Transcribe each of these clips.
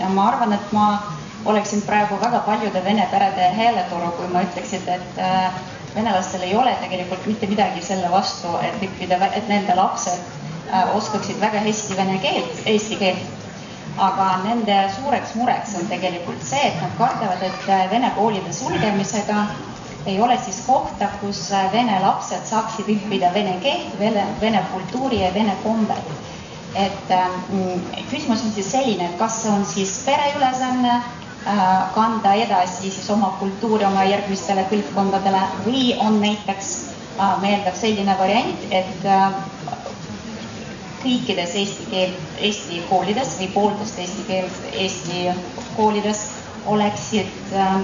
ja ma arvan, et ma oleksin praegu väga paljude vene perede hääletoru, kui ma ütleksin, et äh, venelastel ei ole tegelikult mitte midagi selle vastu, et õppida, et nende lapsed äh, oskaksid väga hästi vene keelt, eesti keelt. aga nende suureks mureks on tegelikult see, et nad kardavad, et äh, vene koolide sulgemisega ei ole siis kohta, kus vene lapsed saaksid õppida vene keelt, vene, vene kultuuri ja vene kombed et ähm, küsimus on siis selline, et kas see on siis pere ülesanne äh, kanda edasi siis oma kultuuri oma järgmistele põlvkondadele või on näiteks äh, meeldib selline variant, et äh, kõikides eesti keel, Eesti koolides või pooltest eesti keelt Eesti koolides oleksid äh,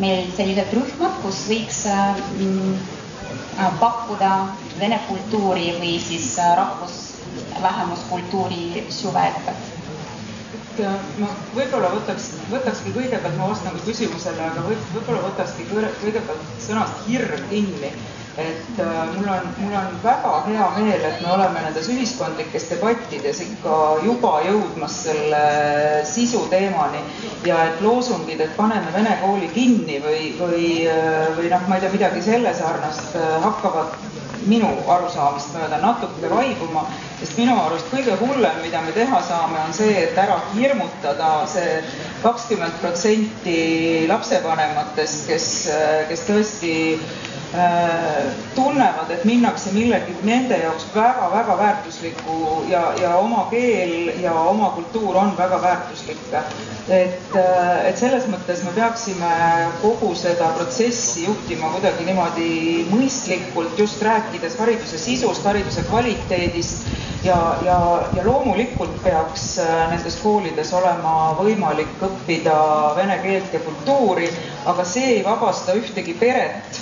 meil sellised rühmad, kus võiks äh pakkuda vene kultuuri või siis rahvus vähemuskultuuri äh, ma võib-olla võtaks, võtakski kõigepealt, ma vastan ka küsimusele, aga võib, võib-olla võtakski kõigepealt sõnast hirm kinni. Et äh, mul on, mul on väga hea meel, et me oleme nendes ühiskondlikes debattides ikka juba jõudmas selle sisuteemani ja et loosungid, et paneme vene kooli kinni või, või, äh, või noh, ma ei tea, midagi selle sarnast hakkavad minu arusaamist mööda natuke vaibuma, sest minu arust kõige hullem, mida me teha saame, on see, et ära hirmutada see kakskümmend protsenti lapsevanematest, kes, kes tõesti tunnevad, et minnakse millegi nende jaoks väga-väga väärtusliku ja, ja oma keel ja oma kultuur on väga väärtuslik. et, äh, et selles mõttes me peaksime kogu seda protsessi juhtima kuidagi niimoodi mõistlikult, just rääkides hariduse sisust, hariduse kvaliteedist ja, ja, ja loomulikult peaks äh, nendes koolides olema võimalik õppida vene keelt ja kultuuri, aga see ei vabasta ühtegi peret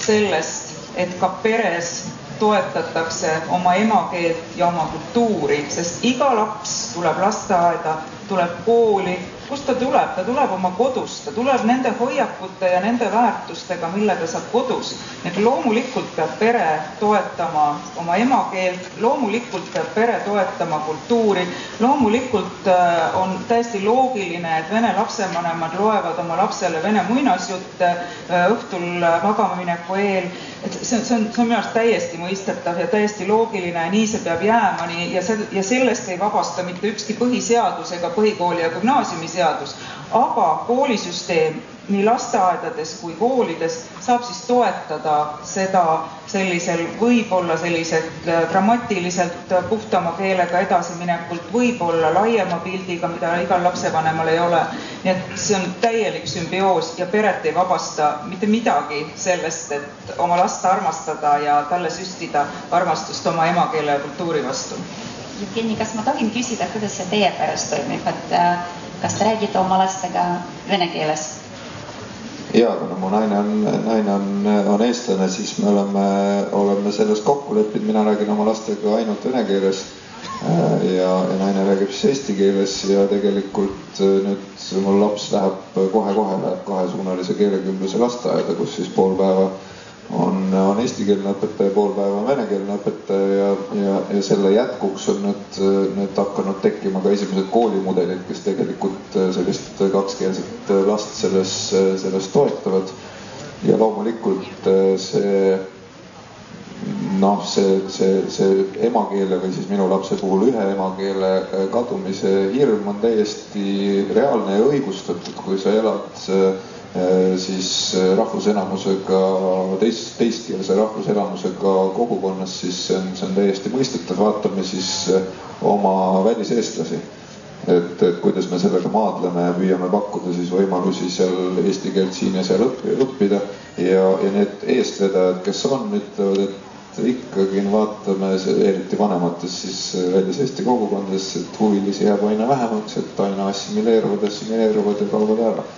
sellest, et ka peres toetatakse oma emakeelt ja oma kultuuri, sest iga laps tuleb lasteaeda, tuleb kooli kust ta tuleb, ta tuleb oma kodust, ta tuleb nende hoiakute ja nende väärtustega, millega sa kodus. et loomulikult peab pere toetama oma emakeelt, loomulikult peab pere toetama kultuuri, loomulikult äh, on täiesti loogiline, et vene lapsevanemad loevad oma lapsele vene muinasjutte äh, õhtul magama mineku eel, et see on, see on, see on minu arust täiesti mõistetav ja täiesti loogiline ja nii see peab jääma, nii ja see, ja sellest ei vabasta mitte ükski põhiseadus ega põhikooli ja gümnaasiumiseadus, seadus, aga koolisüsteem nii lasteaedades kui koolides saab siis toetada seda sellisel võib-olla selliselt äh, grammatiliselt puhtama keelega edasiminekult, võib-olla laiema pildiga, mida igal lapsevanemal ei ole. nii et see on täielik sümbioos ja peret ei vabasta mitte midagi sellest, et oma last armastada ja talle süstida armastust oma emakeele ja kultuuri vastu. Jevgeni, kas ma tohin küsida, kuidas see teie peres toimib, et äh, kas te räägite oma lastega vene keeles? ja, kuna mu naine on, naine on, on eestlane, siis me oleme, oleme selles kokku leppinud, mina räägin oma lastega ainult vene keeles. Äh, ja, ja naine räägib siis eesti keeles ja tegelikult äh, nüüd mul laps läheb kohe-kohe läheb kahesuunalise keelekümbluse lasteaeda, kus siis pool päeva on, on eestikeelne õpetaja, pool päeva venekeelne õpetaja ja, ja, ja selle jätkuks on nüüd, nüüd hakanud tekkima ka esimesed koolimudelid, kes tegelikult sellist kakskeelset last selles, selles toetavad. ja loomulikult see noh, see, see, see emakeele või siis minu lapse puhul ühe emakeele kadumise hirm on täiesti reaalne ja õigustatud, kui sa elad Äh, siis äh, rahvusenamusega, teist, teistkeelse rahvuselamusega kogukonnas, siis see on, see on täiesti mõistetav, vaatame siis äh, oma väliseestlasi. et, et kuidas me sellega maadleme ja püüame pakkuda siis võimalusi seal eesti keelt siin ja seal õppida. Ja, ja need eestvedajad, kes on, ütlevad, et ikkagi vaatame, eriti vanemates siis väliseesti kogukondades, et huvilisi jääb aina vähemaks, et aina assimileeruvad, assimileeruvad ja kaovad ära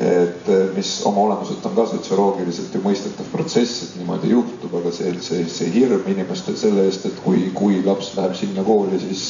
et mis oma olemuselt on ka sotsioloogiliselt ju mõistetav protsess, et niimoodi juhtub, aga see, see, see hirm inimestel selle eest, et kui, kui laps läheb sinna kooli, siis,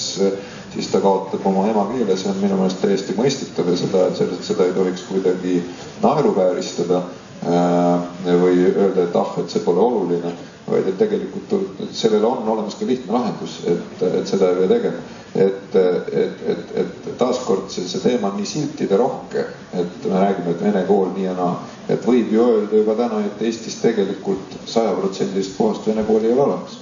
siis ta kaotab oma emakeele, see on minu meelest täiesti mõistetav ja seda, seda ei tohiks kuidagi naeruvääristada äh, või öelda, et ah, et see pole oluline, vaid et tegelikult sellele on olemas ka lihtne lahendus, et, et seda ei pea tegema et, et, et, et taaskord see, see teema on nii siltide rohke, et me räägime, et vene kool nii ja naa, et võib ju öelda juba täna, et Eestis tegelikult sajaprotsendilist puhast vene kooli ei ole olemas.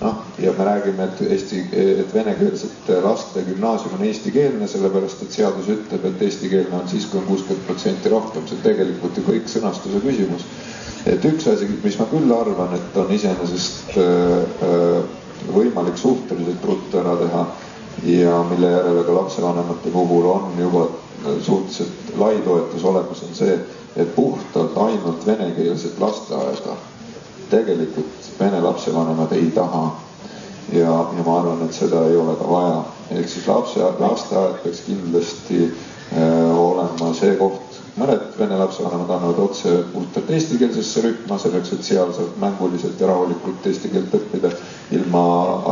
noh, ja me räägime, et eesti, et venekeelsete laste gümnaasium on eestikeelne, sellepärast et seadus ütleb, et eestikeelne on siis, kui on kuuskümmend protsenti rohkem, see on tegelikult ju kõik sõnastuse küsimus. Et üks asi, mis ma küll arvan, et on iseenesest äh, äh võimalik suhteliselt ruttu ära teha ja mille järele ka lapsevanemate puhul on juba suhteliselt lai toetus olemas, on see, et puhtalt ainult venekeelset lasteaeda tegelikult vene lapsevanemad ei taha. ja, ja ma arvan, et seda ei ole ka vaja, ehk siis lapse, lasteaed peaks kindlasti äh, olema see koht, mõned vene lapsevanemad annavad otse puhtalt eestikeelsesse rühma selleks, et seal saab mänguliselt ja rahulikult eesti keelt õppida ilma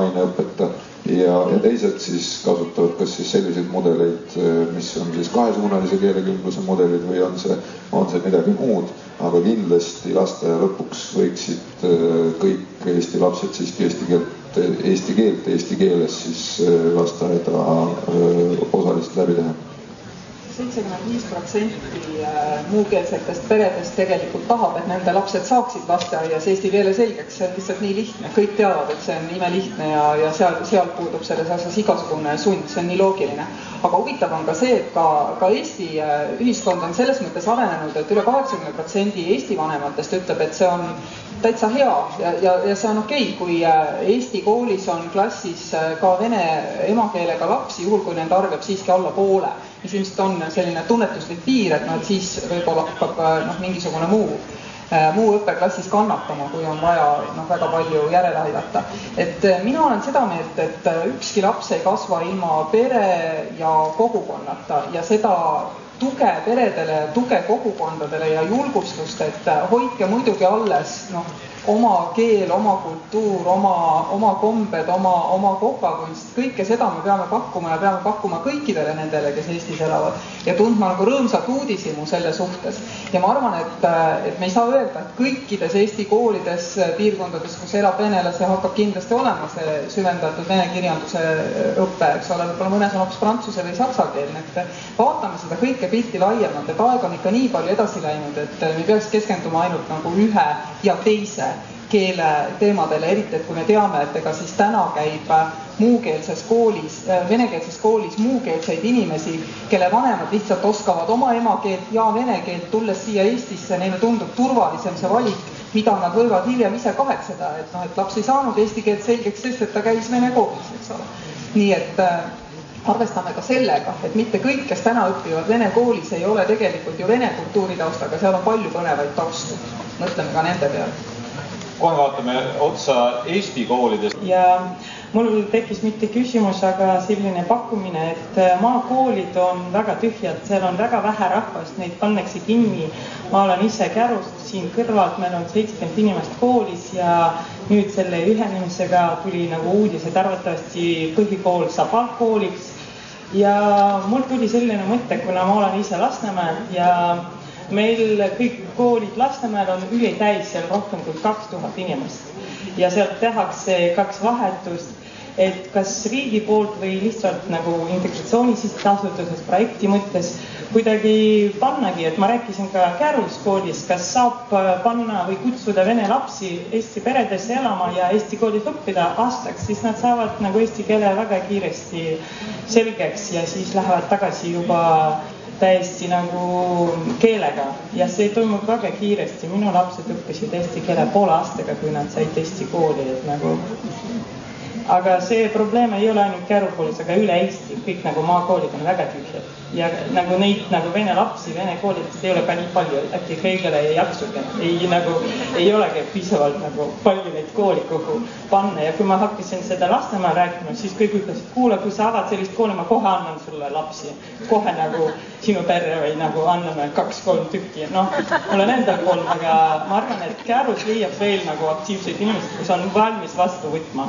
aineõppeta. ja, ja teised siis kasutavad kas siis selliseid mudeleid, mis on siis kahesuunalise keelekümbluse mudelid või on see, on see midagi muud. aga kindlasti lasteaia lõpuks võiksid kõik Eesti lapsed siiski eesti keelt, eesti keelt eesti keeles siis lasteaeda osaliselt läbi teha seitsekümmend viis protsenti äh, muukeelsetest peredest tegelikult tahab, et nende lapsed saaksid lasteaias eesti keele selgeks, see on lihtsalt nii lihtne, kõik teavad, et see on imelihtne ja, ja seal, seal puudub selles asjas igasugune sund, see on nii loogiline. aga huvitav on ka see, et ka, ka Eesti äh, ühiskond on selles mõttes arenenud, et üle kaheksakümne protsendi Eesti vanematest ütleb, et see on täitsa hea ja, ja, ja see on okei okay,, kui äh, Eesti koolis on klassis ka vene emakeelega lapsi, juhul kui nende arv jääb siiski alla poole mis ilmselt on selline tunnetuslik piir, et noh, et siis võib-olla hakkab äh, noh, mingisugune muu äh, muu õpe klassis kannatama, kui on vaja noh, väga palju järele aidata. et äh, mina olen seda meelt, et ükski laps ei kasva ilma pere ja kogukonnata ja seda tuge peredele, tuge kogukondadele ja julgustust, et hoidke muidugi alles noh, oma keel, oma kultuur, oma, oma kombed, oma, oma kokakunst, kõike seda me peame pakkuma ja peame pakkuma kõikidele nendele, kes Eestis elavad ja tundma nagu rõõmsat uudishimu selle suhtes. ja ma arvan, et, et me ei saa öelda, et kõikides Eesti koolides, piirkondades, kus elab venelasi, hakkab kindlasti olema see süvendatud vene kirjanduse õpe, eks ole, võib-olla mõnes on hoopis prantsuse või saksakeelne, et vaatame seda kõike pilti laiemalt, et aeg on ikka nii palju edasi läinud, et me ei peaks keskenduma ainult nagu ühe ja teise keele teemadele, eriti et kui me teame, et ega siis täna käib muukeelses koolis, venekeelses koolis muukeelseid inimesi, kelle vanemad lihtsalt oskavad oma emakeelt ja vene keelt, tulles siia Eestisse, neile tundub turvalisem see valik, mida nad võivad hiljem ise kahetseda, et noh, et laps ei saanud eesti keelt selgeks, sest et ta käis vene koolis, eks ole. nii et äh, arvestame ka sellega, et mitte kõik, kes täna õpivad vene koolis, ei ole tegelikult ju vene kultuuritaustaga, seal on palju põnevaid taustu. mõtleme ka nende peale kohe vaatame otsa Eesti koolides. ja mul tekkis mitte küsimus, aga selline pakkumine, et äh, maakoolid on väga tühjad, seal on väga vähe rahvast, neid pannakse kinni. ma olen ise Kärust siin kõrvalt, meil on seitsekümmend inimest koolis ja nüüd selle ühenemisega tuli nagu uudis, et arvatavasti põhikool saab algkooliks. ja mul tuli selline mõte, kuna ma olen ise Lasnamäelt ja meil kõik koolid Lasnamäel on ülitäis, seal rohkem kui kaks tuhat inimest. Ja sealt tehakse kaks vahetust, et kas riigi poolt või lihtsalt nagu integratsiooni sihtasutuses projekti mõttes kuidagi pannagi, et ma rääkisin ka Kärus koolis, kas saab panna või kutsuda vene lapsi Eesti peredesse elama ja Eesti koolis õppida aastaks, siis nad saavad nagu eesti keele väga kiiresti selgeks ja siis lähevad tagasi juba täiesti nagu keelega ja see toimub väga kiiresti. minu lapsed õppisid eesti keele poole aastaga, kui nad said Eesti kooli, et nagu aga see probleem ei ole ainult Käru koolis, aga üle Eesti, kõik nagu maakoolid on väga tühjad. ja nagu neid nagu vene lapsi vene koolidest ei ole ka nii palju, äkki kõigile ei jaksugi, ei nagu, ei olegi piisavalt nagu palju neid kooli, kuhu panna. Ja kui ma hakkasin seda Lasnamäel rääkima, siis kõik ütlesid, kuule, kui sa avad sellist kooli, ma kohe annan sulle lapsi. kohe nagu sinu perre või nagu anname kaks-kolm tükki, noh, mul on endal kolm, aga ma arvan, et Kärus leiab veel nagu aktiivseid inimesi, kes on valmis vastu võtma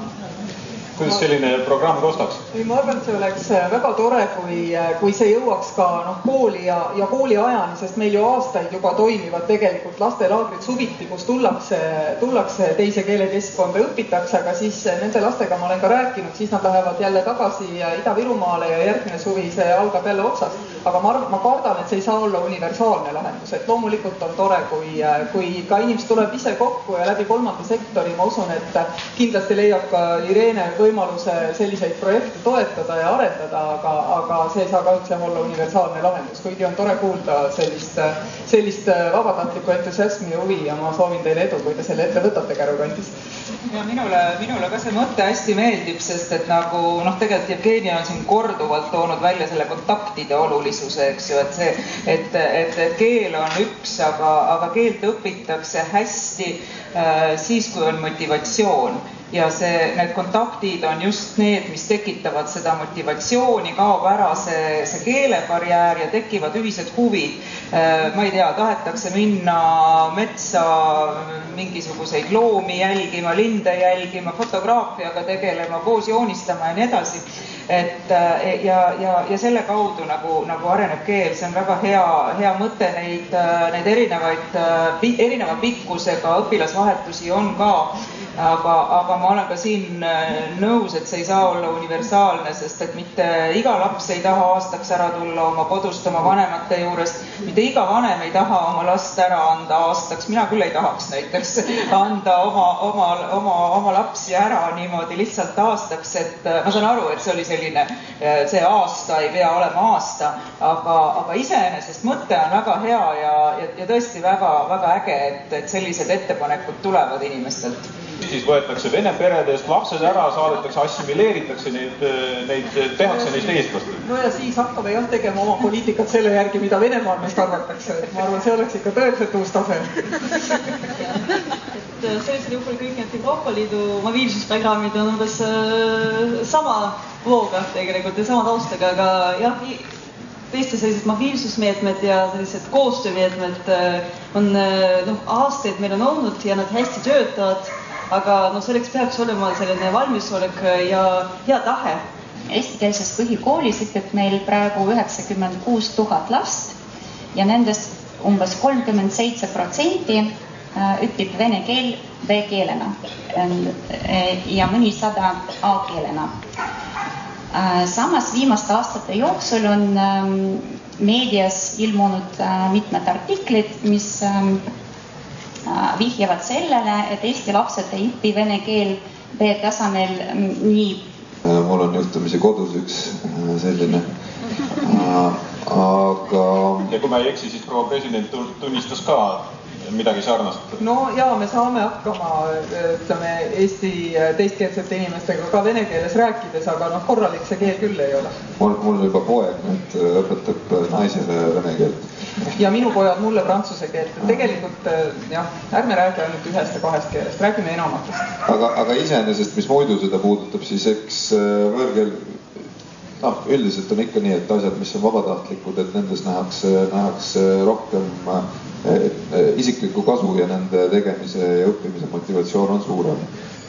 kuidas selline programm kostaks? ei, ma arvan, et see oleks äh, väga tore, kui, äh, kui see jõuaks ka noh, kooli ja, ja kooliajani, sest meil ju aastaid juba toimivad tegelikult lastelaagrid suviti, kus tullakse, tullakse teise keelekeskkonda, õpitakse, aga siis äh, nende lastega ma olen ka rääkinud, siis nad lähevad jälle tagasi Ida-Virumaale ja järgmine suvi see algab jälle otsast. aga ma arvan, ma kardan, et see ei saa olla universaalne lahendus, et loomulikult on tore, kui, kui ka inimesed tuleb ise kokku ja läbi kolmanda sektori, ma usun, et kindlasti leiab ka Irene võimaluse selliseid projekte toetada ja arendada, aga, aga see ei saa kahjuks jah olla universaalne lahendus, kuigi on tore kuulda sellist, sellist vabatahtlikku entusiasmi ja huvi ja ma soovin teile edu, kui te selle ette võtate Käru kandis. ja minule, minule ka see mõte hästi meeldib, sest et nagu noh, tegelikult Jevgeni on siin korduvalt toonud välja selle kontaktide olulisuse, eks ju, et see, et, et, et keel on üks, aga, aga keelt õpitakse hästi äh, siis, kui on motivatsioon ja see, need kontaktid on just need, mis tekitavad seda motivatsiooni, kaob ära see, see keelebarjäär ja tekivad ühised huvid. Äh, ma ei tea, tahetakse minna metsa mingisuguseid loomi jälgima, linde jälgima, fotograafiaga tegelema, koos joonistama ja nii edasi. et äh, ja, ja, ja selle kaudu nagu, nagu areneb keel, see on väga hea, hea mõte, neid, äh, neid erinevaid, erineva pikkusega õpilasvahetusi on ka aga, aga ma olen ka siin äh, nõus, et see ei saa olla universaalne, sest et mitte iga laps ei taha aastaks ära tulla oma kodust, oma vanemate juurest, mitte iga vanem ei taha oma last ära anda aastaks, mina küll ei tahaks näiteks anda oma, oma, oma, oma lapsi ära niimoodi lihtsalt aastaks, et äh, ma saan aru, et see oli selline, äh, see aasta ei pea olema aasta, aga, aga iseenesest mõte on väga hea ja, ja, ja tõesti väga-väga äge, et, et sellised ettepanekud tulevad inimestelt siis võetakse vene peredest lapsed ära, saadetakse, assimileeritakse neid, neid, tehakse neist eestlased. no ja siis hakkame jah tegema oma poliitikat selle järgi, mida Venemaal meist arvatakse, et ma arvan, see oleks ikka tõeliselt uus tase. Et sellisel juhul kõik need Euroopa Liidu mobiilsusprogrammid on umbes sama looga tegelikult ja sama taustaga, aga jah, tõesti sellised mobiilsusmeetmed ja sellised koostöömeetmed on noh, aastaid meil on olnud ja nad hästi töötavad aga noh, selleks peaks olema selline valmisolek ja hea tahe. Eestikeelses põhikoolis õpib meil praegu üheksakümmend kuus tuhat last ja nendest umbes kolmkümmend seitse protsenti äh, õpib vene keel B-keelena äh, ja mõnisada A-keelena. Äh, samas viimaste aastate jooksul on ähm, meedias ilmunud mitmed artiklid, mis ähm, Äh, vihjavad sellele, et Eesti lapsed ei õpi vene keel B-tasemel nii. Äh, mul on juhtumisi kodus üks äh, selline aga. ja kui ma ei eksi, siis proua president tunnistas ka midagi sarnast? no ja me saame hakkama, ütleme Eesti teistkeelsete inimestega ka vene keeles rääkides, aga noh, korralik see keel küll ei ole. mul, mul juba poeg nüüd õpetab naisele vene keelt. Ja minu pojad mulle prantsuse keelt, et tegelikult jah, ärme räägi ainult ühest ja kahest keelest, räägime enamatest. aga, aga iseenesest, mis muidu seda puudutab, siis eks äh, võõrkeel noh, üldiselt on ikka nii, et asjad, mis on vabatahtlikud, et nendes nähakse, nähakse rohkem eh, isiklikku kasu ja nende tegemise ja õppimise motivatsioon on suurem.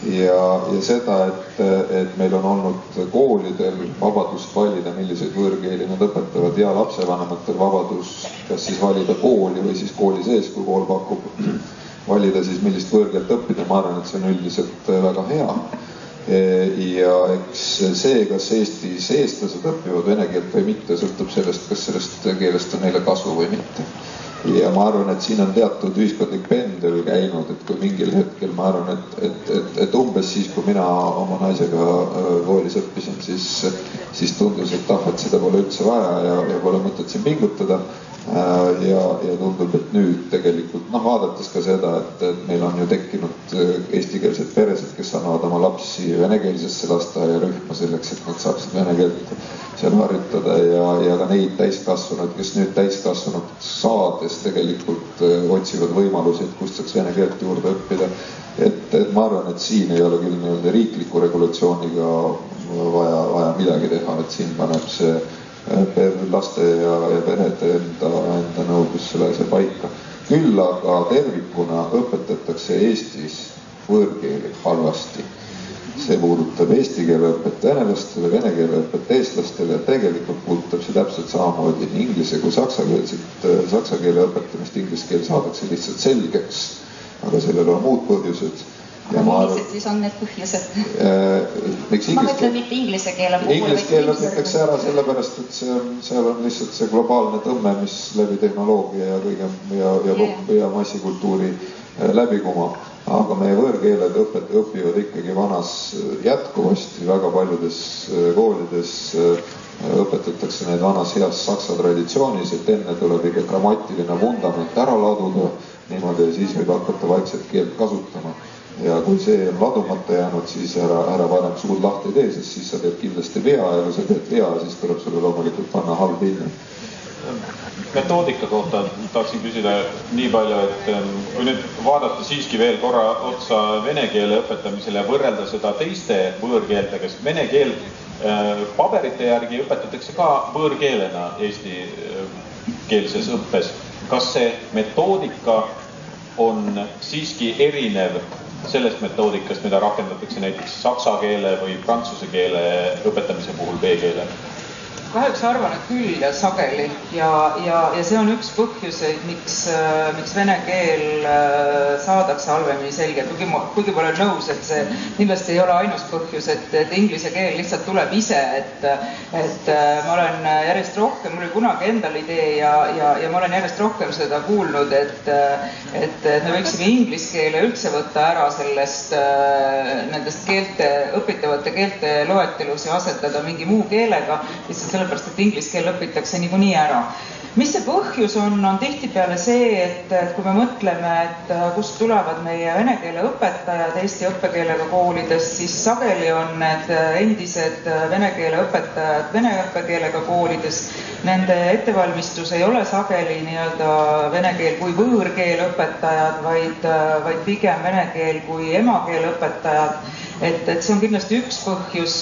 Ja, ja seda, et, et meil on olnud koolidel vabadust valida, milliseid võõrkeeli nad õpetavad ja lapsevanematel vabadus kas siis valida kooli või siis kooli sees, kui kool pakub, valida siis millist võõrkeelt õppida, ma arvan, et see on üldiselt väga hea ja eks see, kas Eestis eestlased õpivad vene keelt või mitte, sõltub sellest, kas sellest keelest on neile kasu või mitte. Ja ma arvan, et siin on teatud ühiskondlik pendel käinud, et kui mingil hetkel ma arvan, et, et, et, et umbes siis, kui mina oma naisega äh, koolis õppisin, siis, siis tundus, et ah, et seda pole üldse vaja ja, ja pole mõtet siin pingutada ja, ja tundub, et nüüd tegelikult noh, vaadates ka seda, et, et meil on ju tekkinud äh, eestikeelsed peresid, kes annavad oma lapsi venekeelsesse lasteaiarühma selleks, et nad saaksid vene keelt seal harjutada ja, ja ka neid täiskasvanuid, kes nüüd täiskasvanud saades tegelikult äh, otsivad võimalusi, et kust saaks vene keelt juurde õppida. et, et ma arvan, et siin ei ole küll nii-öelda riikliku regulatsiooniga vaja, vaja midagi teha, et siin paneb see laste ja, ja perede enda, enda nõudlus selle asja paika. küll aga tervikuna õpetatakse Eestis võõrkeeli halvasti. See puudutab eesti keele õpet venelastele, vene keele õpet eestlastele, tegelikult puudutab see täpselt samamoodi nii inglise kui saksakeelset, saksa keele õpetamist, inglise keel saadakse lihtsalt selgeks, aga sellel on muud põhjused ja millised siis on need põhjused äh,? miks ma mõtlen mitte inglise keele puhul. Inglise keel õpitakse ära sellepärast, et see on, seal on lihtsalt see globaalne tõmme, mis läbi tehnoloogia ja kõige ja, ja, yeah. ja massikultuuri äh, läbi kumab. aga meie võõrkeeled õpet-, õpivad ikkagi vanas jätkuvasti väga paljudes äh, koolides äh, õpetatakse neid vanas heas saksa traditsioonis, et enne tuleb ikka grammatiline vundament ära laduda niimoodi ja siis võib hakata vaikselt keelt kasutama ja kui see on ladumata jäänud, siis ära, ära varem suud lahti tee, sest siis sa teed kindlasti vea ja kui sa teed vea, siis tuleb sulle loomulikult panna halb hinne. metoodika kohta tahaksin küsida nii palju, et kui nüüd vaadata siiski veel korra otsa vene keele õpetamisele ja võrrelda seda teiste võõrkeeltega, sest vene keel äh, paberite järgi õpetatakse ka võõrkeelena eestikeelses äh, õppes. kas see metoodika on siiski erinev sellest metoodikast, mida rakendatakse näiteks saksa keele või prantsuse keele õpetamise puhul B-keele? Kahjuks arvan, et küll. Ja sageli. Ja, ja, ja see on üks põhjuseid, miks, äh, miks vene keel äh, saadakse halvemini selge, kuigi ma, kuigi ma olen nõus, et see kindlasti ei ole ainus põhjus, et, et inglise keel lihtsalt tuleb ise, et, et äh, ma olen järjest rohkem, mul oli kunagi endal idee ja, ja, ja ma olen järjest rohkem seda kuulnud, et, et, et me võiksime inglise keele üldse võtta ära sellest, nendest keelte, õpitavate keelte loetelus ja asetada mingi muu keelega, lihtsalt sellepärast et inglise keel õpitakse niikuinii ära. mis see põhjus on, on tihtipeale see, et, kui me mõtleme, et äh, kust tulevad meie vene keele õpetajad eesti õppekeelega koolides, siis sageli on need äh, endised äh, vene keele õpetajad vene õppekeelega koolides. Nende ettevalmistus ei ole sageli nii-öelda vene keel kui võõrkeel õpetajad, vaid, vaid pigem vene keel kui emakeele õpetajad. et, et see on kindlasti üks põhjus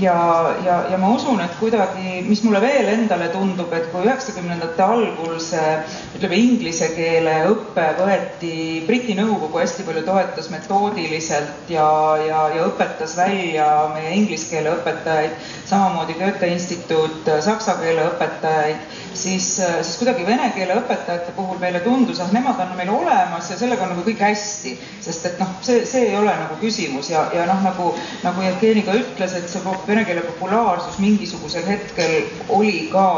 ja, ja, ja ma usun, et kuidagi, mis mulle veel endale tundub, et kui üheksakümnendate algul see ütleme, inglise keele õpe võeti, Briti Nõukogu hästi palju toetas metoodiliselt ja, ja, ja õpetas välja meie inglise keele õpetajaid, samamoodi Goethe instituut saksa keele õpetajaid siis, äh, siis kuidagi vene keele õpetajate puhul meile tundus, ah nemad on meil olemas ja sellega on nagu kõik hästi, sest et noh, see, see ei ole nagu küsimus ja, ja noh, nagu, nagu Jevgeni ka ütles, et see vene keele populaarsus mingisugusel hetkel oli ka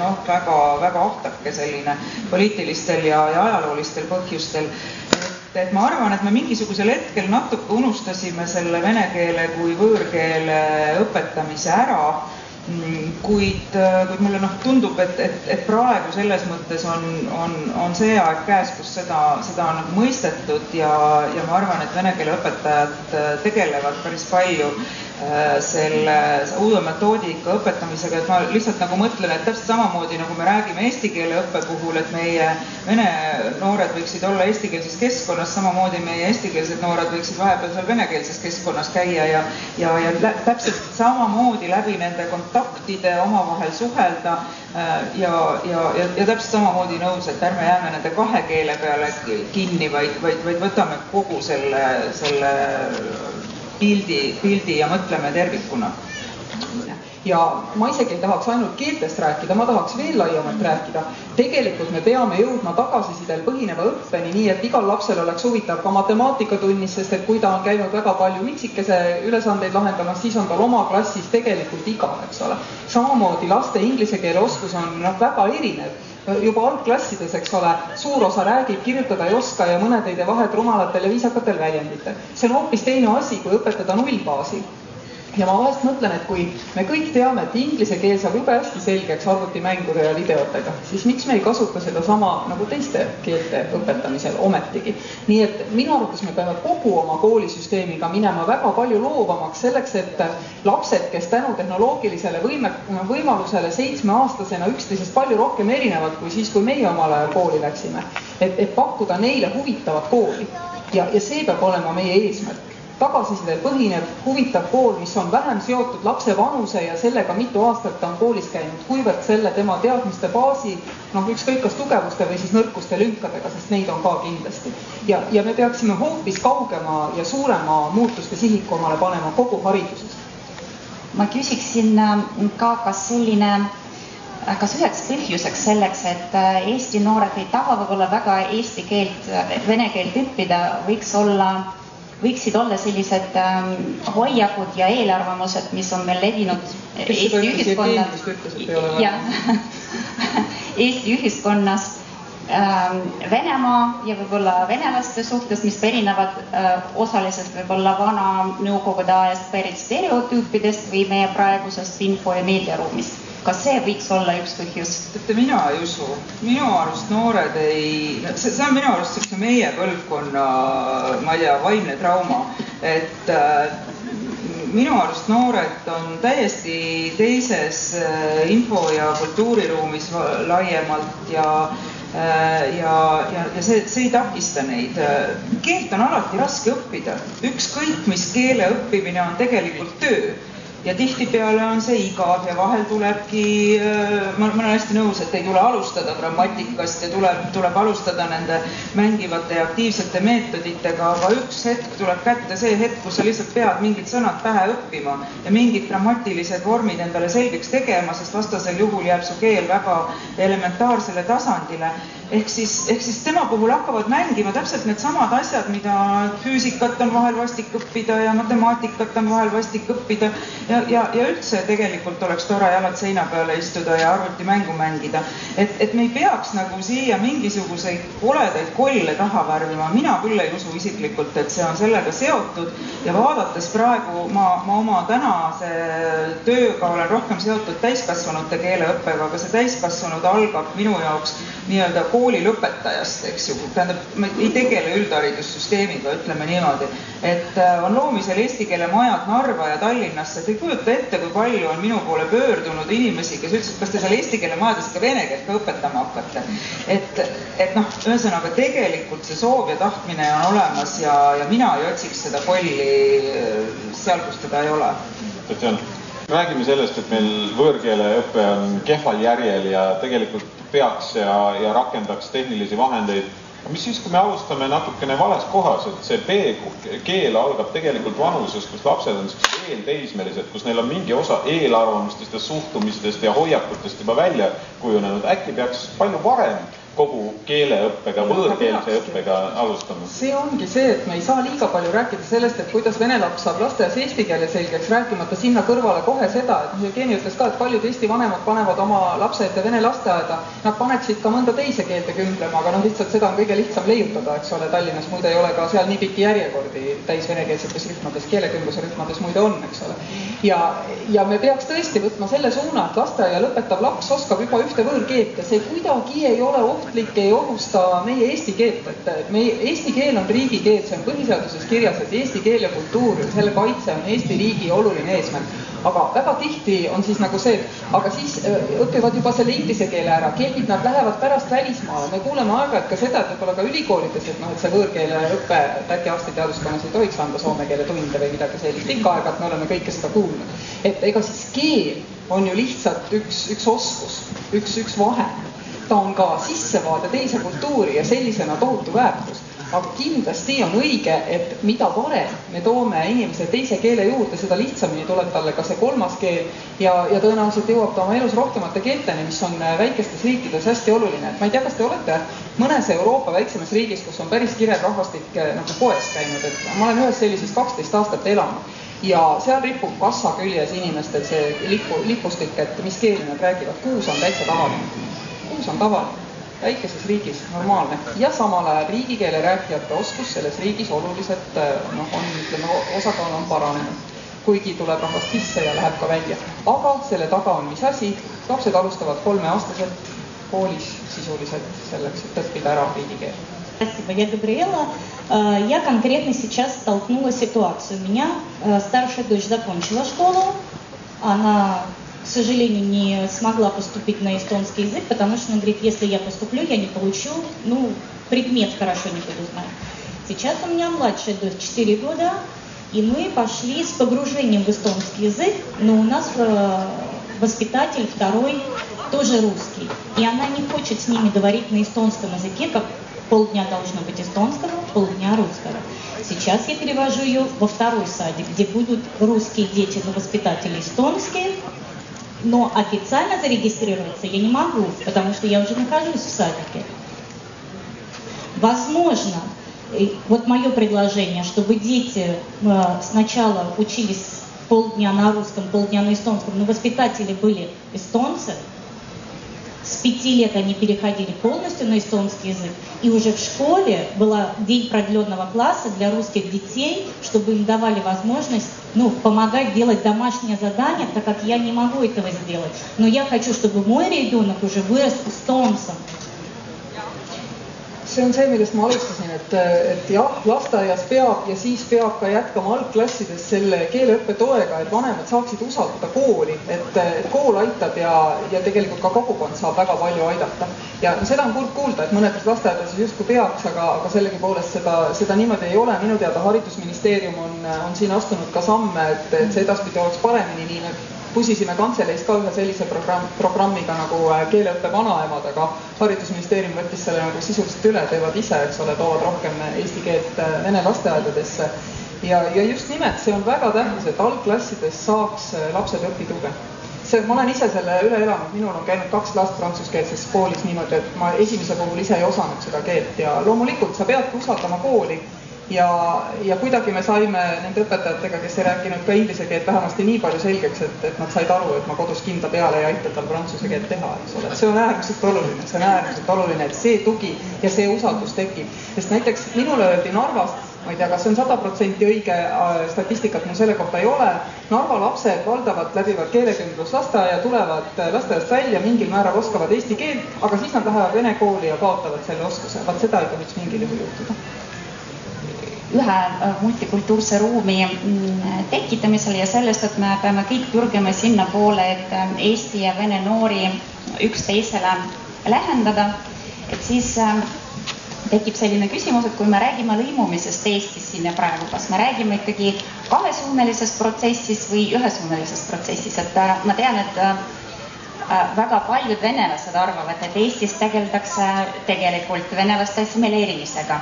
noh, väga, väga ahtake selline poliitilistel ja, ja ajaloolistel põhjustel. Et, et ma arvan, et me mingisugusel hetkel natuke unustasime selle vene keele kui võõrkeele õpetamise ära kuid, äh, kuid mulle noh, tundub, et, et, et praegu selles mõttes on, on, on see aeg käes, kus seda, seda on nagu mõistetud ja, ja ma arvan, et vene keele õpetajad äh, tegelevad päris palju selle uue metoodika õpetamisega, et ma lihtsalt nagu mõtlen, et täpselt samamoodi nagu me räägime eesti keele õppe puhul, et meie vene noored võiksid olla eestikeelses keskkonnas, samamoodi meie eestikeelsed noored võiksid vahepeal seal venekeelses keskkonnas käia ja ja, ja täpselt samamoodi läbi nende kontaktide omavahel suhelda äh, ja, ja, ja, ja täpselt samamoodi nõus, et ärme jääme nende kahe keele peale kinni, vaid, vaid, vaid võtame kogu selle, selle pildi, pildi ja mõtleme tervikuna ja ma isegi ei tahaks ainult keeltest rääkida, ma tahaks veel laiemalt rääkida. tegelikult me peame jõudma tagasisidel põhineva õppeni, nii et igal lapsel oleks huvitav ka matemaatikatunnis, sest et kui ta on käinud väga palju üksikese ülesandeid lahendamas, siis on tal oma klassis tegelikult igav, eks ole. samamoodi laste inglise keele oskus on noh, väga erinev juba algklassides, eks ole, suur osa räägib, kirjutada ei oska ja mõned ei tee vahet rumalatel ja viisakatel väljenditel. see on hoopis teine asi, kui õpetada nullbaasil ja ma vahest mõtlen, et kui me kõik teame, et inglise keel saab jube hästi selgeks arvutimängude ja videotega, siis miks me ei kasuta sedasama nagu teiste keelte õpetamisel ometigi. nii et minu arvates me peame kogu oma koolisüsteemiga minema väga palju loovamaks selleks, et lapsed, kes tänu tehnoloogilisele võime, võimalusele seitsmeaastasena üksteisest palju rohkem erinevad kui siis, kui meie omal ajal kooli läksime, et, et pakkuda neile huvitavat kooli. Ja, ja see peab olema meie eesmärk tagasisidel põhinev huvitav kool, mis on vähem seotud lapse vanuse ja sellega, mitu aastat ta on koolis käinud, kuivõrd selle tema teadmiste baasi noh, ükskõik kas tugevuste või siis nõrkuste lünkadega, sest neid on ka kindlasti. ja, ja me peaksime hoopis kaugema ja suurema muutuste sihiku omale panema kogu hariduses. ma küsiksin äh, ka, kas selline äh, kas üheks põhjuseks selleks, et äh, Eesti noored ei taha võib-olla väga eesti keelt, vene keelt õppida, võiks olla võiksid olla sellised ähm, hoiakud ja eelarvamused, mis on meil levinud Eesti ühiskonnas. jah, Eesti ühiskonnas ähm, Venemaa ja võib-olla venelaste suhtes, mis pärinevad äh, osaliselt võib-olla vana Nõukogude ajast pärit stereotüüpidest või meie praegusest info- ja meediaruumist kas see võiks olla üks põhjus? teate, mina ei usu, minu arust noored ei, see, see on minu arust niisuguse meie põlvkonna, ma ei tea, vaimne trauma, et äh, minu arust noored on täiesti teises äh, info- ja kultuuriruumis laiemalt ja äh, ja, ja, ja see, see ei takista neid. keelt on alati raske õppida, ükskõik mis keele õppimine on tegelikult töö ja tihtipeale on see igav ja vahel tulebki, äh, ma, ma olen hästi nõus, et ei tule alustada grammatikast ja tuleb, tuleb alustada nende mängivate ja aktiivsete meetoditega, aga üks hetk tuleb kätte see hetk, kus sa lihtsalt pead mingid sõnad pähe õppima ja mingid grammatilised vormid endale selgeks tegema, sest vastasel juhul jääb su keel väga elementaarsele tasandile ehk siis, ehk siis tema puhul hakkavad mängima täpselt needsamad asjad, mida füüsikat on vahel vastik õppida ja matemaatikat on vahel vastik õppida. Ja, ja, ja üldse tegelikult oleks tore jalad seina peale istuda ja arvutimängu mängida. et, et me ei peaks nagu siia mingisuguseid koledaid kolle taha värvima, mina küll ei usu isiklikult, et see on sellega seotud. Ja vaadates praegu ma, ma oma tänase tööga olen rohkem seotud täiskasvanute keeleõppega, aga see täiskasvanud algab minu jaoks nii-öelda kooli lõpetajast, eks ju, tähendab, ma ei tegele üldharidussüsteemiga, ütleme niimoodi, et äh, on loomisel eesti keele majad Narva ja Tallinnasse, te ei kujuta ette, kui palju on minu poole pöördunud inimesi, kes ütlesid, kas te seal eesti keele majades ikka vene keelt ka õpetama hakkate. et, et noh, ühesõnaga tegelikult see soov ja tahtmine on olemas ja, ja mina ei otsiks seda kolli äh, seal, kus teda ei ole. Tatjana räägime sellest, et meil võõrkeeleõpe on kehval järjel ja tegelikult peaks ja, ja rakendaks tehnilisi vahendeid. mis siis, kui me alustame natukene vales kohas, et see B-keel algab tegelikult vanuses, kus lapsed on sellised eelteismelised, kus neil on mingi osa eelarvamustest ja suhtumistest ja hoiakutest juba välja kujunenud, äkki peaks palju varem kogu keeleõppega, võõrkeelse õppega alustama? see ongi see, et me ei saa liiga palju rääkida sellest, et kuidas vene laps saab lasteaias eesti keele selgeks, rääkimata sinna kõrvale kohe seda, et Jevgeni ütles ka, et paljud Eesti vanemad panevad oma lapsed vene lasteaeda, nad paneksid ka mõnda teise keelde kümblema, aga noh, lihtsalt seda on kõige lihtsam leiutada, eks ole, Tallinnas muide ei ole ka seal nii pikki järjekordi täis venekeelsetes rühmades, keelekümbluse rühmades muide on, eks ole. ja, ja me peaks tõesti võtma selle suuna, et lasteaia lõpetav laps oskab juba ühte võõrkeelt ja see kuidagi ei ole oht ohtlik, ei ohusta meie eesti keelt, et meie eesti keel on riigikeel, see on põhiseaduses kirjas, et eesti keel ja kultuur, selle kaitse on Eesti riigi oluline eesmärk. aga väga tihti on siis nagu see, et aga siis õpivad juba selle inglise keele ära, keelid nad lähevad pärast välismaale, me kuuleme aeg-ajalt ka seda, et võib-olla ka ülikoolides, et noh, et see võõrkeele õpe äkki arstiteaduskonnas ei tohiks anda soome keele tunde või midagi sellist, ikka aeg-ajalt me oleme kõike seda kuulnud. et ega siis keel on ju lihtsalt üks, üks oskus, üks, üks vahend ta on ka sissevaade teise kultuuri ja sellisena tohutu väärtus. aga kindlasti on õige, et mida varem me toome inimese teise keele juurde, seda lihtsamini tuleb talle ka see kolmas keel ja, ja tõenäoliselt jõuab ta oma elus rohkemate keelteni, mis on väikestes riikides hästi oluline. et ma ei tea, kas te olete mõnes Euroopa väiksemas riigis, kus on päris kirev rahvastik nagu poes käinud, et ma olen ühes sellises kaksteist aastat elanud ja seal ripub kassa küljes inimestel see lipu, lipustik, et mis keeli nad räägivad, kuus on täitsa tavaline uus on tavaline, väikeses riigis normaalne ja samal ajal riigikeele rääkijate oskus selles riigis oluliselt noh, on ütleme, osakaal on paranenud. kuigi tuleb rahvast sisse ja läheb ka välja. aga selle taga on mis asi, lapsed alustavad kolmeaastaselt koolis sisuliselt selleks, et õppida ära riigikeel. Спасибо, я Габриэла. Я конкретно сейчас столкнулась с ситуацией. У меня старшая дочь закончила школу, она к сожалению, не смогла поступить на эстонский язык, потому что она говорит, если я поступлю, я не получу, ну, предмет хорошо не буду знать. Сейчас у меня младшая дочь 4 года, И мы пошли с погружением в эстонский язык, но у нас э, воспитатель второй тоже русский. И она не хочет с ними говорить на эстонском языке, как полдня должно быть эстонского, полдня русского. Сейчас я перевожу ее во второй садик, где будут русские дети, но воспитатели эстонские, но официально зарегистрироваться я не могу, потому что я уже нахожусь в садике. Возможно, вот мое предложение, чтобы дети э, сначала учились полдня на русском, полдня на эстонском, но воспитатели были эстонцы, с пяти лет они переходили полностью на эстонский язык, и уже в школе был день продленного класса для русских детей, чтобы им давали возможность ну, помогать делать домашнее задание, так как я не могу этого сделать. Но я хочу, чтобы мой ребенок уже вырос эстонцем, see on see, millest ma alustasin, et, et jah, lasteaias peab ja siis peab ka jätkama algklassides selle keeleõppe toega, et vanemad saaksid usaldada kooli, et, kool aitab ja, ja tegelikult ka kogukond saab väga palju aidata. ja seda on kurb kuulda, et mõnedes lasteaedades justkui peaks, aga, aga sellegipoolest seda, seda niimoodi ei ole. minu teada Haridusministeerium on, on siin astunud ka samme, et, et see edaspidi oleks paremini, nii pusisime kantseleis ka ühe sellise programm, programmiga nagu äh, keeleõppe vanaemad, aga Haridusministeerium võttis selle nagu sisuliselt üle, teevad ise, eks ole, toovad rohkem eesti keelt äh, vene lasteaedadesse. ja, ja just nimelt see on väga tähtis, et algklassides saaks äh, lapsed õpituge. See, ma olen ise selle üle elanud, minul on käinud kaks last prantsuskeelses koolis niimoodi, et ma esimese puhul ise ei osanud seda keelt. Ja loomulikult sa peadki usaldama kooli ja, ja kuidagi me saime nende õpetajatega, kes ei rääkinud ka inglise keelt, vähemasti nii palju selgeks, et, et nad said aru, et ma kodus kindla peale ei aita tal prantsuse keelt teha, eks ole, see on äärmiselt oluline, see on äärmiselt oluline, et see tugi ja see usaldus tekib. sest näiteks minule öeldi Narvast, ma ei tea, kas see on sada protsenti õige, äh, statistikat mul selle kohta ei ole, Narva lapsed valdavalt läbivad keelekümbluslasteaia, tulevad äh, lasteaiast välja, mingil määral oskavad eesti keelt, aga siis nad lähevad vene kooli ja kaotavad selle oskuse. vaat seda ei tohiks mingil juhul juhtuda ühe äh, multikultuurse ruumi mm, tekitamisel ja sellest, et me peame kõik pürgima sinnapoole, et äh, Eesti ja Vene noori üksteisele lähendada, et siis äh, tekib selline küsimus, et kui me räägime lõimumisest Eestis siin ja praegu, kas me räägime ikkagi kahesuunelisest protsessist või ühesuunelisest protsessist, et ma tean, et väga paljud venelased arvavad, et Eestis tegeldakse tegelikult venelaste assimileerimisega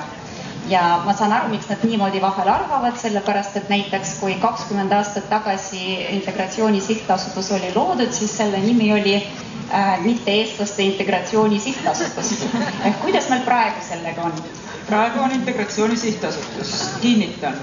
ja ma saan aru, miks nad niimoodi vahel arvavad, sellepärast et näiteks kui kakskümmend aastat tagasi Integratsiooni Sihtasutus oli loodud, siis selle nimi oli äh, mitte-eestlaste integratsiooni sihtasutus. ehk kuidas meil praegu sellega on? praegu on Integratsiooni Sihtasutus, kinnitan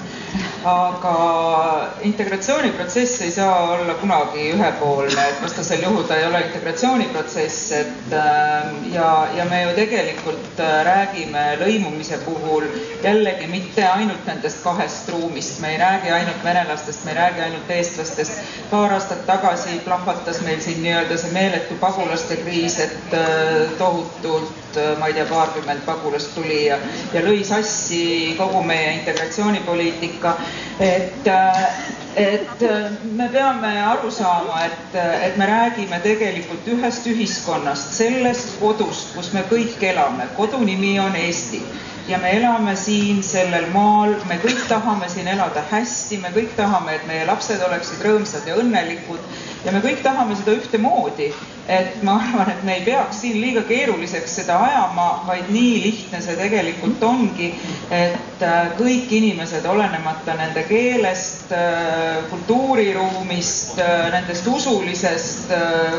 aga integratsiooniprotsess ei saa olla kunagi ühepoolne, et vastasel juhul ta ei ole integratsiooniprotsess, et ähm, ja, ja me ju tegelikult äh, räägime lõimumise puhul jällegi mitte ainult nendest kahest ruumist, me ei räägi ainult venelastest, me ei räägi ainult eestlastest. paar aastat tagasi plahvatas meil siin nii-öelda see meeletu pagulaste kriis, et äh, tohutult, äh, ma ei tea, paarkümmend pagulast tuli ja, ja lõi sassi kogu meie integratsioonipoliitika et et me peame aru saama, et, et me räägime tegelikult ühest ühiskonnast, sellest kodust, kus me kõik elame. kodu nimi on Eesti. Ja me elame siin sellel maal, me kõik tahame siin elada hästi, me kõik tahame, et meie lapsed oleksid rõõmsad ja õnnelikud. Ja me kõik tahame seda ühtemoodi et ma arvan, et me ei peaks siin liiga keeruliseks seda ajama, vaid nii lihtne see tegelikult ongi, et äh, kõik inimesed, olenemata nende keelest, äh, kultuuriruumist, äh, nendest usulisest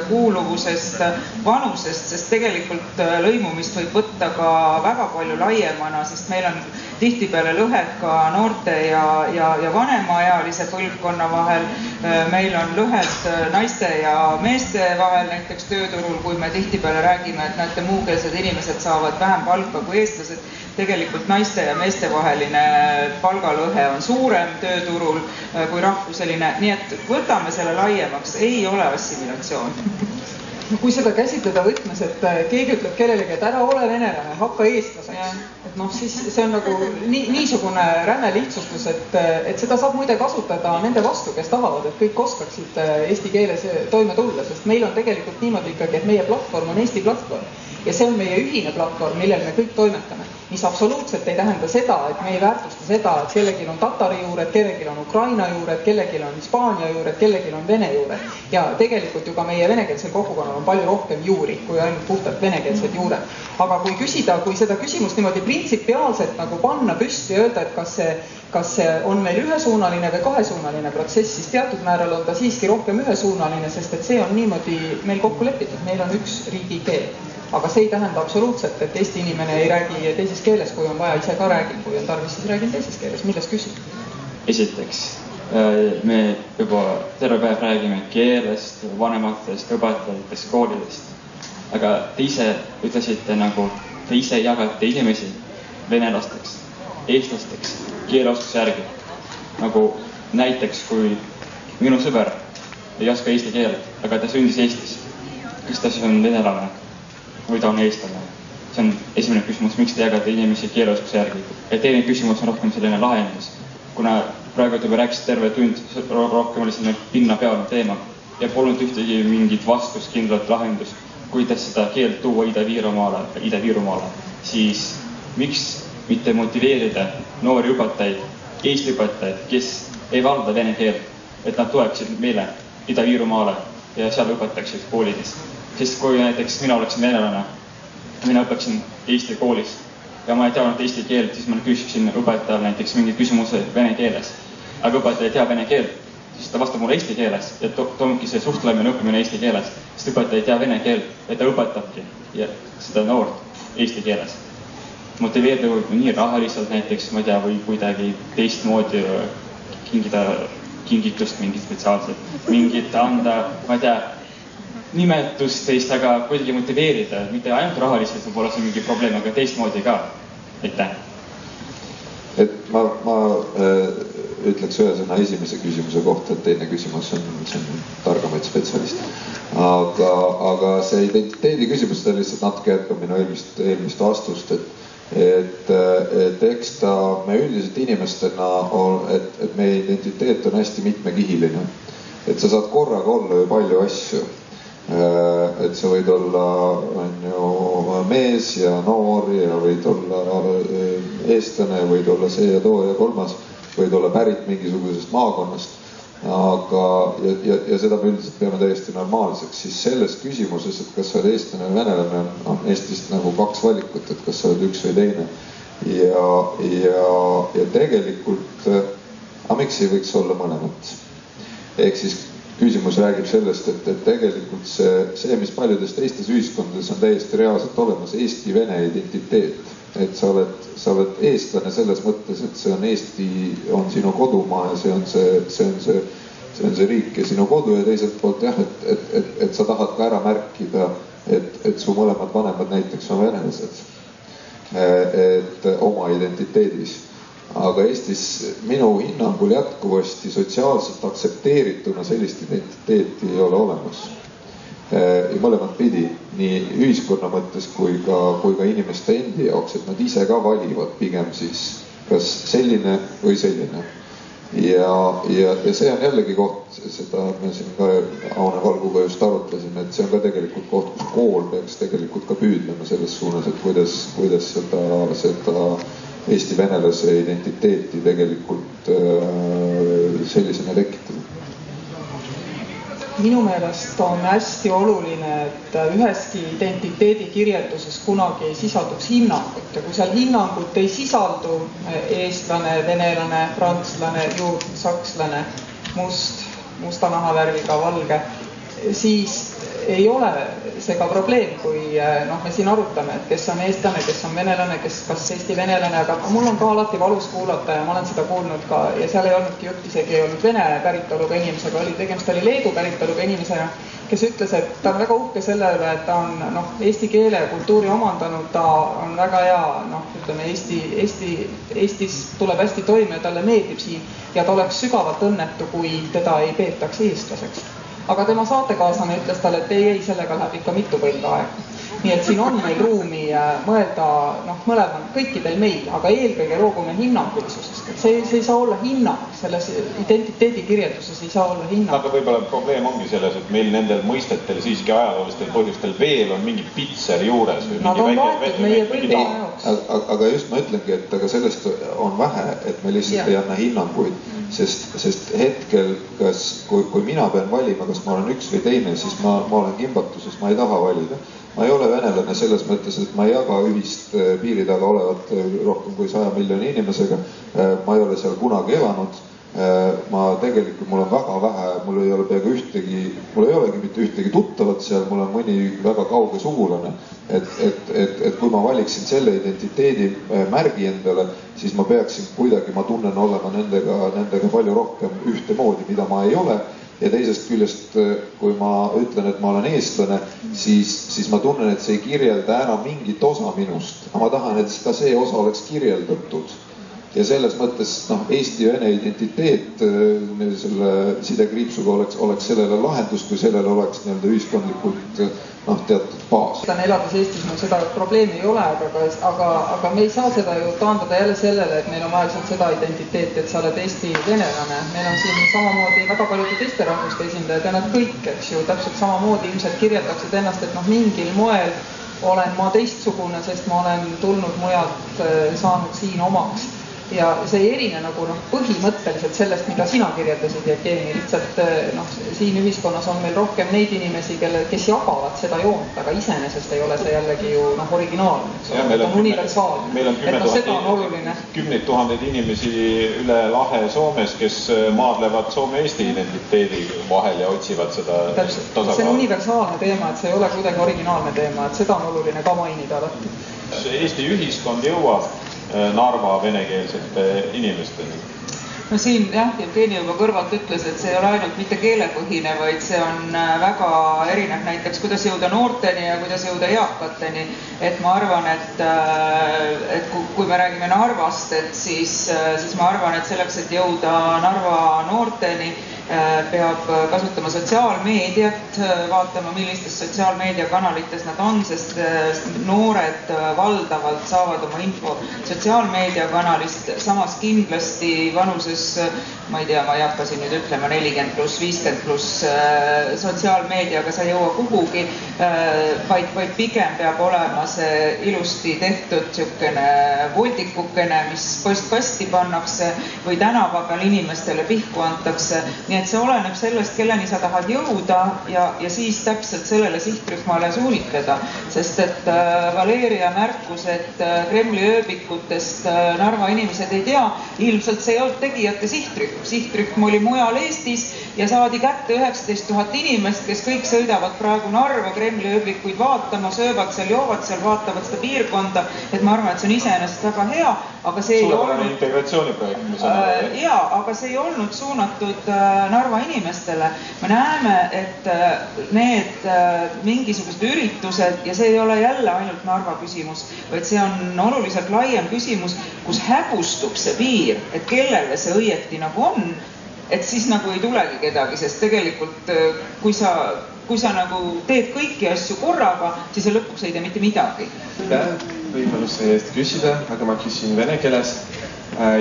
kuuluvusest, vanusest, sest tegelikult lõimumist võib võtta ka väga palju laiemana, sest meil on tihtipeale lõhed ka noorte ja, ja, ja vanemaealise põlvkonna vahel. meil on lõhed naiste ja meeste vahel näiteks tööturul, kui me tihtipeale räägime, et näete, muukeelsed inimesed saavad vähem palka kui eestlased. tegelikult naiste ja meeste vaheline palgalõhe on suurem tööturul kui rahvuseline, nii et võtame selle laiemaks, ei ole assimilatsioon no kui seda käsitleda võtmes, et äh, keegi ütleb kellelegi, et ära ole venelane, hakka eestlaseks, et noh, siis see on nagu nii, niisugune räme lihtsustus, et, äh, et seda saab muide kasutada nende vastu, kes tahavad, et kõik oskaksid äh, eesti keeles toime tulla, sest meil on tegelikult niimoodi ikkagi, et meie platvorm on Eesti platvorm. Ja see on meie ühine platvorm, millel me kõik toimetame mis absoluutselt ei tähenda seda, et me ei väärtusta seda, et kellelgi on tatari juured, kellelgi on Ukraina juured, kellelgi on Hispaania juured, kellelgi on vene juured. ja tegelikult ju ka meie venekeelsel kogukonnal on palju rohkem juuri kui ainult puhtalt venekeelsed juured. aga kui küsida, kui seda küsimust niimoodi printsipiaalselt nagu panna püsti ja öelda, et kas see kas see on meil ühesuunaline või kahesuunaline protsess, siis teatud määral on ta siiski rohkem ühesuunaline, sest et see on niimoodi meil kokku lepitud, meil on üks riigikeel. Aga see ei tähenda absoluutselt, et Eesti inimene ei räägi teises keeles, kui on vaja, ise ka räägin, kui on tarvis, siis räägin teises keeles, milles küsib? esiteks, äh, me juba terve päev räägime keelest, vanematest, õpetajatest, koolidest. aga te ise ütlesite nagu, te ise jagate inimesi venelasteks, eestlasteks keeleoskuse järgi. nagu näiteks, kui minu sõber ei oska eesti keelt, aga ta sündis Eestis. kas ta siis on venelane või ta on eestlane? see on esimene küsimus, miks te jagate inimesi keeleoskuse järgi. ja teine küsimus on rohkem selline lahendus. kuna praegu te rääkisite terve tund, rohkem oli selline pinnapealne teema ja polnud ühtegi mingit vastust, kindlat lahendust, kuidas seda keelt tuua Ida-Virumaale, Ida-Virumaale, siis miks mitte motiveerida noori õpetajaid, Eesti õpetajaid, kes ei valda vene keelt, et nad tuleksid meile Ida-Virumaale ja seal õpetaksid koolides. Sest kui näiteks mina oleksin venelane, mina õpeksin Eesti koolis ja ma ei teadnud eesti keelt, siis ma küsiksin õpetajal näiteks mingi küsimuse vene keeles. aga õpetaja ei tea vene keelt, siis ta vastab mulle eesti keeles ja to toimubki see suhtlemine, õppimine eesti keeles, sest õpetaja ei tea vene keelt ja ta õpetabki ja seda noort eesti keeles. Motiveerida nii rahaliselt näiteks, ma ei tea, või kuidagi teistmoodi äh, kingida kingitust mingit spetsiaalset, mingit anda, ma ei tea, nimetust teist, aga kuidagi motiveerida, mitte ainult rahaliselt võib-olla see on mingi probleem, aga teistmoodi ka. aitäh. et ma, ma äh, ütleks ühe sõna esimese küsimuse kohta, et teine küsimus on, see on targemaid spetsialiste. aga, aga see identiteedi küsimus, ta lihtsalt natuke jätkab minu eelmist, eelmist vastust, et et, et eks ta, me üldiselt inimestena et, et meie identiteet on hästi mitmekihiline. et sa saad korraga olla ju palju asju. Et sa võid olla, on ju, mees ja noor ja võid olla eestlane, võid olla see ja too ja kolmas, võid olla pärit mingisugusest maakonnast aga, ja, ja, ja seda me üldiselt peame täiesti normaalseks, siis selles küsimuses, et kas sa oled eestlane või venelane, on, on Eestis nagu kaks valikut, et kas sa oled üks või teine. ja, ja, ja tegelikult, aga miks ei võiks olla mõlemat? ehk siis küsimus räägib sellest, et, et tegelikult see, see, mis paljudes teistes ühiskondades on täiesti reaalselt olemas, eesti-vene identiteet et sa oled, sa oled eestlane selles mõttes, et see on Eesti, on sinu kodumaa ja see on see, see on see, see on see riik ja sinu kodu ja teiselt poolt jah, et, et, et, et sa tahad ka ära märkida, et, et su mõlemad vanemad näiteks on venelased. et oma identiteedis. Aga Eestis minu hinnangul jätkuvasti sotsiaalselt aktsepteerituna sellist identiteeti ei ole olemas ja mõlemat pidi, nii ühiskonna mõttes kui ka, kui ka inimeste endi jaoks, et nad ise ka valivad pigem siis kas selline või selline. ja, ja, ja see on jällegi koht, seda me siin ka Aune Valguga just arutlesime, et see on ka tegelikult koht, kus kool peaks tegelikult ka püüdlema selles suunas, et kuidas, kuidas seda, seda Eesti venelase identiteeti tegelikult äh, sellisena tekitada minu meelest on hästi oluline, et üheski identiteedikirjelduses kunagi ei sisalduks hinnangut ja kui seal hinnangut ei sisaldu, eestlane, venelane, prantslane, juut, sakslane, must, musta nahavärviga, valge, siis ei ole see ka probleem, kui eh, noh, me siin arutame, et kes on eestlane, kes on venelane, kes, kas eesti-venelane, aga mul on ka alati valus kuulata ja ma olen seda kuulnud ka ja seal ei olnudki jutt isegi ei olnud vene päritoluga inimesega, oli tegemist oli Leedu päritoluga inimesega, kes ütles, et ta on väga uhke selle üle, et ta on noh, eesti keele ja kultuuri omandanud, ta on väga hea noh, ütleme Eesti, Eesti, Eestis tuleb hästi toime ja talle meeldib siin ja ta oleks sügavalt õnnetu, kui teda ei peetaks eestlaseks aga tema saatekaaslane ütles talle, et ei, ei, sellega läheb ikka mitu põlve aega. Nii et siin on meil ruumi äh, mõelda noh, mõlemal, kõikidel meil, aga eelkõige loobume hinnangulisusest, et see, see ei saa olla hinnang, selles identiteedikirjelduses ei saa olla hinnang. aga võib-olla probleem ongi selles, et meil nendel mõistetel siiski ajaloolistel põhjustel veel on mingi pitser juures või Nad mingi väike, taak. jaoks. aga, aga just ma ütlengi, et aga sellest on vähe, et me lihtsalt Jah. ei anna hinnanguid, sest, sest hetkel, kas, kui, kui mina pean valima, kas ma olen üks või teine, siis ma, ma olen kimbatuses, ma ei taha valida. Ma ei ole venelane selles mõttes, et ma ei jaga ühist eh, piiri taga olevat eh, rohkem kui saja miljoni inimesega. ma ei ole seal kunagi elanud Äh, ma tegelikult, mul on väga vähe, mul ei ole peaaegu ühtegi, mul ei olegi mitte ühtegi tuttavat seal, mul on mõni väga kauge sugulane. et, et, et, et kui ma valiksin selle identiteedi äh, märgi endale, siis ma peaksin kuidagi, ma tunnen olema nendega, nendega palju rohkem ühtemoodi, mida ma ei ole ja teisest küljest, äh, kui ma ütlen, et ma olen eestlane, siis, siis ma tunnen, et see ei kirjelda ära mingit osa minust, aga ma tahan, et ka see osa oleks kirjeldatud. Ja selles mõttes noh, Eesti-Vene identiteet äh, selle sidekriipsuga oleks, oleks sellele lahendus, kui sellel oleks nii-öelda ühiskondlikult äh, noh, teatud baas. elades Eestis mul seda probleemi ei ole, aga, aga, aga me ei saa seda ju taandada jälle sellele, et meil on vaja lihtsalt seda identiteeti, et sa oled Eesti venelane. meil on siin samamoodi väga paljude teiste rahvuste esindajad ja nad kõik, eks ju, täpselt samamoodi ilmselt kirjeldaksid ennast, et noh, mingil moel olen ma teistsugune, sest ma olen tulnud mujalt, saanud siin omaks ja see ei erine nagu noh, põhimõtteliselt sellest, mida sina kirjeldasid, Jevgeni, lihtsalt noh, siin ühiskonnas on meil rohkem neid inimesi, kelle, kes jagavad seda joont, aga iseenesest ei ole see jällegi ju noh, originaalne, eks ole, ta on universaalne. et noh, seda on oluline. kümneid tuhandeid inimesi üle lahe Soomes, kes maadlevad Soome-Eesti identiteedi vahel ja otsivad seda täpselt, see on universaalne teema, et see ei ole kuidagi originaalne teema, et seda on oluline ka mainida alati. Eesti ühiskond jõuab Narva venekeelsete inimesteni? no siin jah, Jevgeni juba kõrvalt ütles, et see ei ole ainult mitte keelepõhine, vaid see on väga erinev näiteks, kuidas jõuda noorteni ja kuidas jõuda eakateni. et ma arvan, et, et kui, kui me räägime Narvast, et siis, siis ma arvan, et selleks, et jõuda Narva noorteni, peab kasutama sotsiaalmeediat, vaatama, millistes sotsiaalmeediakanalites nad on, sest noored valdavalt saavad oma info sotsiaalmeediakanalist, samas kindlasti vanuses, ma ei tea, ma ei hakka siin nüüd ütlema, nelikümmend pluss, viiskümmend pluss, sotsiaalmeediaga sa ei jõua kuhugi, vaid, vaid pigem peab olema see ilusti tehtud niisugune voldikukene, mis postkasti pannakse või tänava peal inimestele pihku antakse, nii et see oleneb sellest, kelleni sa tahad jõuda ja, ja siis täpselt sellele sihtrühmale suunitleda. sest et äh, Valeria märkus, et äh, Kremli ööbikutest äh, Narva inimesed ei tea, ilmselt see ei olnud tegijate sihtrühm. sihtrühm oli mujal Eestis ja saadi kätte üheksateist tuhat inimest, kes kõik sõidavad praegu Narva Kremli ööbikuid vaatama, söövad seal, joovad seal, vaatavad seda piirkonda. et ma arvan, et see on iseenesest väga hea, aga see ei suurepärane olnud integratsiooniprojekt, ma saan aru. Äh, jaa, aga see ei olnud suunatud äh, Narva inimestele. me näeme, et äh, need mingisugused üritused ja see ei ole jälle ainult Narva küsimus, vaid see on oluliselt laiem küsimus, kus hägustub see piir, et kellele see õieti nagu on, et siis nagu ei tulegi kedagi, sest tegelikult kui sa, kui sa nagu teed kõiki asju korraga, siis sa lõpuks ei tee mitte midagi. võimaluse eest küsida, aga ma küsin vene keeles.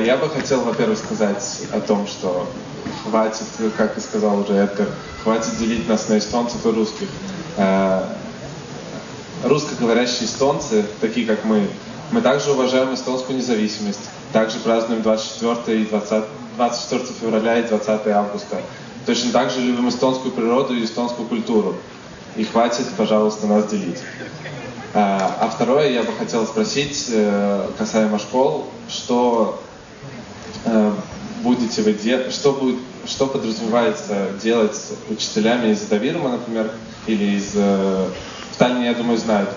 Я бы хотел, во-первых, сказать о том, что хватит, как и сказал уже Эдгар, хватит делить нас на эстонцев и русских. Русскоговорящие эстонцы, такие как мы, мы также уважаем эстонскую независимость, также празднуем 24, и 20, 24 февраля и 20 августа. Точно так же любим эстонскую природу и эстонскую культуру. И хватит, пожалуйста, нас делить. А второе, я бы хотел спросить касаемо школ, что будете вы делать, что, будет, что подразумевается делать учителями из Давирма, например, или из... В Таллине, я думаю, знают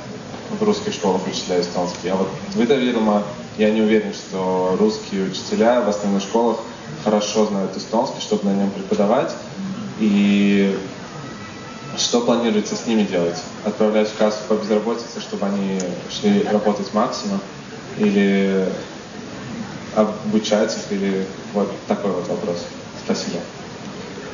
в русских школах учителя эстонские, а вот в Давирма я не уверен, что русские учителя в основных школах хорошо знают эстонский, чтобы на нем преподавать. И что планируется с ними делать? Отправлять в кассу по безработице, чтобы они шли работать максимум? Или обучать их? Или вот такой вот вопрос. Спасибо.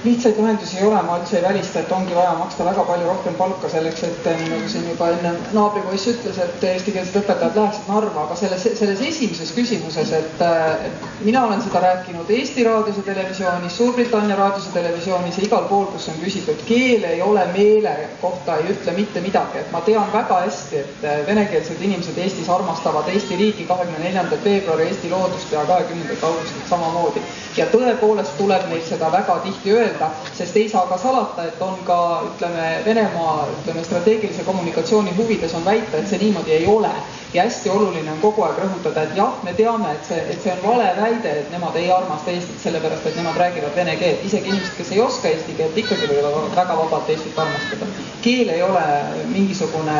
Lihtsaid lahendusi ei ole, ma üldse ei välista, et ongi vaja maksta väga palju rohkem palka selleks, et nii nagu siin juba enne naabripoiss ütles, et eestikeelsed õpetajad läheksid Narva, aga selles, selles esimeses küsimuses, et, et mina olen seda rääkinud Eesti raadios ja televisioonis, Suurbritannia raadios ja televisioonis ja igal pool, kus on küsitud, keel ei ole meele kohta, ei ütle mitte midagi, et ma tean väga hästi, et venekeelsed inimesed Eestis armastavad Eesti riiki, kahekümne neljandat veebruari Eesti loodust ja kahekümnendat augustit samamoodi. Ja tõepoolest tuleb neil seda väga tihti öelda, sest ei saa ka salata, et on ka ütleme, Venemaa ütleme strateegilise kommunikatsiooni huvides on väita, et see niimoodi ei ole ja hästi oluline on kogu aeg rõhutada, et jah, me teame, et see, et see on vale väide, et nemad ei armasta Eestit sellepärast, et nemad räägivad vene keelt. isegi inimesed, kes ei oska eesti keelt, ikkagi võivad väga vabalt Eestit armastada. Keel ei ole mingisugune,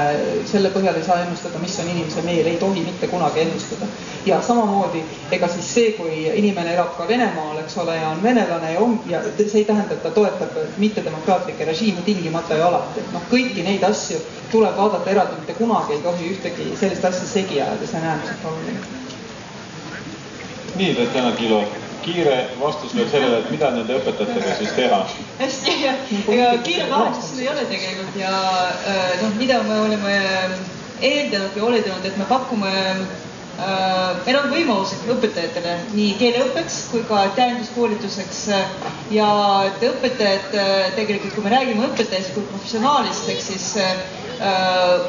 selle põhjal ei saa ennustada, mis on inimese meel, ei tohi mitte kunagi ennustada. ja samamoodi, ega siis see, kui inimene elab ka Venemaal, eks ole, ja on venelane ja on, ja see ei tähenda, et ta toetab mittedemokraatlikke režiime tingimata ja alati. noh, kõiki neid asju tuleb vaadata eraldi, mitte kunagi ei tohi ühtegi sellist asja segi ajada, see on äärmiselt oluline. nii, Tatjana Kilo, kiire vastus veel sellele, et mida nende õpetajatega siis teha? hästi, ega kiire lahendus ei ole tegelikult ja noh, mida me oleme eeldanud või oletanud, et me pakume meil on võimalus õpetajatele nii keeleõppeks kui ka täienduskoolituseks ja et õpetajad tegelikult, kui me räägime õpetajast kui professionaalist, ehk siis Äh,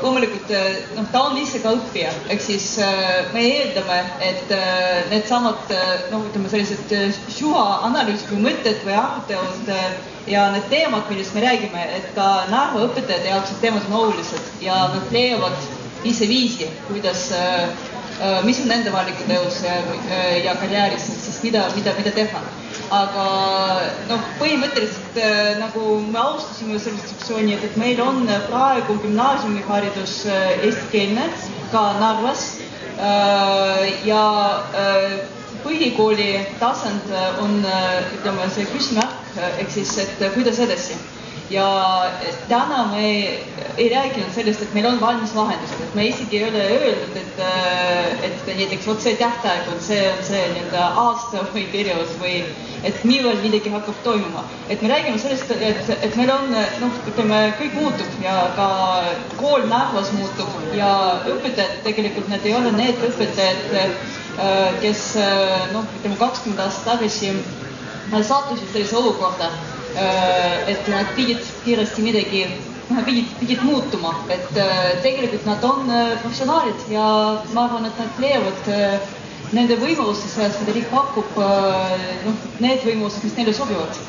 loomulikult äh, noh, ta on ise ka õppija, ehk siis äh, me eeldame, et needsamad noh, ütleme sellised süvaanalüüsid või mõtted või arutelud ja need teemad, millest me räägime, et ka Narva õpetajate jaoks need teemad on olulised ja nad leiavad ise viisi, kuidas, mis on nende valikud elus ja, ja karjääris, siis mida, mida, mida teha aga noh, põhimõtteliselt äh, nagu me alustasime selle instruktsiooni, et, et meil on praegu gümnaasiumiharidus äh, eestikeelne ka Narvas äh, ja põhikooli tasand on ütleme see küsimärk ehk siis, et kuidas edasi ja täna me ei, rääkinud sellest, et meil on valmis lahendused, et me isegi ei ole öeldud, et, et näiteks vot see tähtaeg on see, on see nii-öelda aasta või periood või et millal midagi hakkab toimuma. et me räägime sellest, et, et meil on noh, ütleme, kõik muutub ja ka kool Narvas muutub ja õpetajad tegelikult need ei ole need õpetajad, kes noh, ütleme kakskümmend aastat tagasi sattusid sellisesse olukorda Äh, et nad pidid kiiresti midagi, noh, pidid, pidid muutuma, et äh, tegelikult nad on äh, professionaalid ja ma arvan, et nad leiavad nende võimaluste seas, mida riik pakub, noh, need võimalused, mis neile sobivad